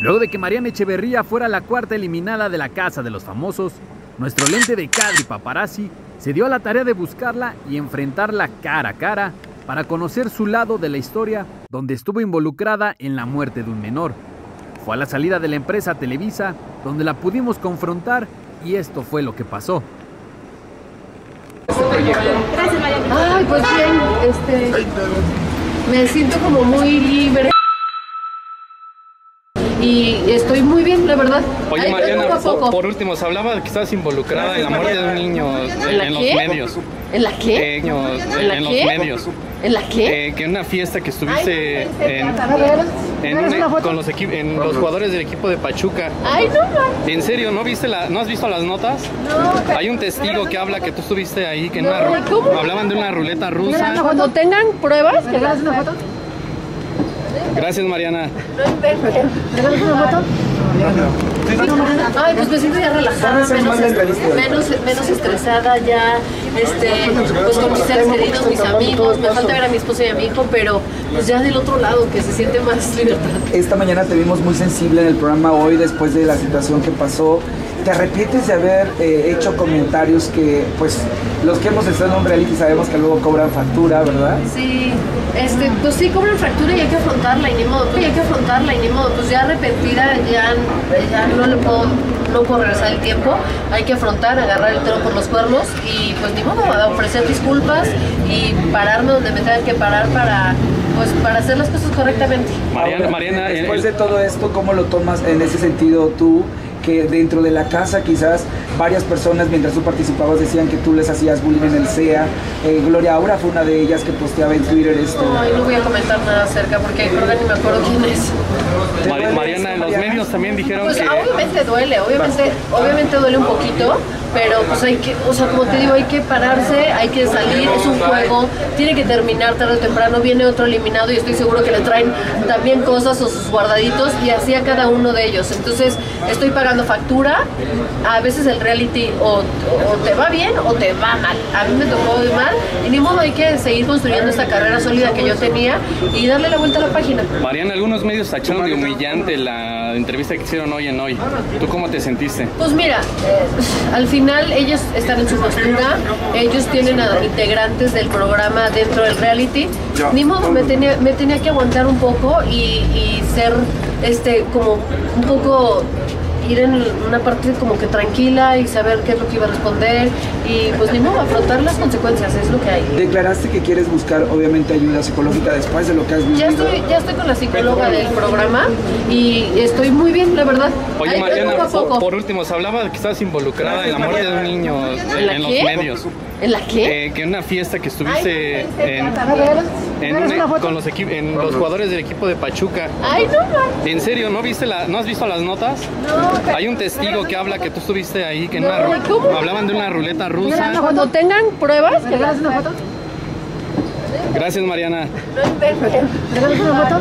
Luego de que Mariana Echeverría fuera la cuarta eliminada de la Casa de los Famosos, nuestro lente de Cadri Paparazzi se dio a la tarea de buscarla y enfrentarla cara a cara para conocer su lado de la historia donde estuvo involucrada en la muerte de un menor. Fue a la salida de la empresa Televisa donde la pudimos confrontar y esto fue lo que pasó. Gracias, Mariana. Ay, pues bien, este. Me siento como muy libre. Y estoy muy bien, la verdad. Oye, Ahí Mariana, poco por, poco. por último, se hablaba de que estabas involucrada en la muerte de un niño en, los medios. ¿En la qué? Pequeños, ¿En la en los medios. ¿En la qué? Eh, que en una fiesta que estuviste en, con los, en los jugadores del equipo de Pachuca. Ay, no. ¿En serio? ¿No viste la, no has visto las notas? No, Hay un testigo que habla que tú estuviste ahí, que en una hablaban de una ruleta rusa. Cuando tengan pruebas, que hagas una foto. Gracias, Mariana. ¿Regalas una foto? Ay, pues me siento ya relajada, menos, menos, menos estresada ya, este, pues con mis seres queridos, mis amigos, me falta ver a mi esposo y a mi hijo, pero pues ya del otro lado, que se siente más libertad. Esta mañana te vimos muy sensible en el programa hoy después de la situación que pasó. ¿Te arrepientes de haber eh, hecho comentarios que, pues, los que hemos estado en un reality sabemos que luego cobran factura, ¿verdad? Sí, este, pues sí cobran fractura y hay que afrontarla y ni modo, y hay que afrontarla y ni modo, pues ya arrepentida ya, ya no le puedo, no puedo regresar el tiempo, hay que afrontar, agarrar el toro por los cuernos y pues ni modo, ofrecer disculpas y pararme donde me tenga que parar para, pues para hacer las cosas correctamente. Mariana, Mariana, después el- de todo esto, ¿cómo lo tomas en ese sentido tú? Que dentro de la casa quizás varias personas mientras tú participabas decían que tú les hacías bullying en el CEA. Eh, Gloria Aura fue una de ellas que posteaba en Twitter esto. Ay, no voy a comentar nada acerca porque creo que ni me acuerdo quién es. ¿Te Mari- duele Mariana, en los Medios también dijeron Pues que... obviamente duele, obviamente, obviamente duele un poquito, pero pues hay que, o sea, como te digo, hay que pararse, hay que salir, es un juego, tiene que terminar tarde o temprano, viene otro eliminado y estoy seguro que le traen también cosas o sus guardaditos y así a cada uno de ellos. Entonces, estoy pagando factura, a veces el reality o, o te va bien o te va mal. A mí me tocó muy mal y ni modo hay que seguir construyendo esta carrera sólida que yo tenía y darle la vuelta a la página. Mariana, algunos medios tacharon de humillante la entrevista que hicieron hoy en hoy. ¿Tú cómo te sentiste? Pues mira, al final ellos están en su postura, ellos tienen a integrantes del programa dentro del reality. Ni modo, me tenía, me tenía que aguantar un poco y, y ser este como un poco ir en una parte como que tranquila y saber qué es lo que iba a responder y pues ni modo, afrontar las consecuencias, es lo que hay. Declaraste que quieres buscar obviamente ayuda psicológica después de lo que has vivido. Ya estoy, ya estoy con la psicóloga del programa y estoy muy bien, verdad. Oye, Ahí Mariana, poco a por, poco. por último, se hablaba de que estabas involucrada en la muerte de un niño en, la en los medios. ¿En la qué? Eh, que en una fiesta que estuviste en, una- con los, equi- en los jugadores del equipo de Pachuca. Ay, no, no. ¿En serio? ¿No viste la, no has visto las notas? No, Hay un testigo que habla que tú estuviste ahí, que en hablaban de una ruleta rusa. Cuando tengan pruebas, que una foto. Gracias, Mariana. No inventen. ¿Regalas una foto?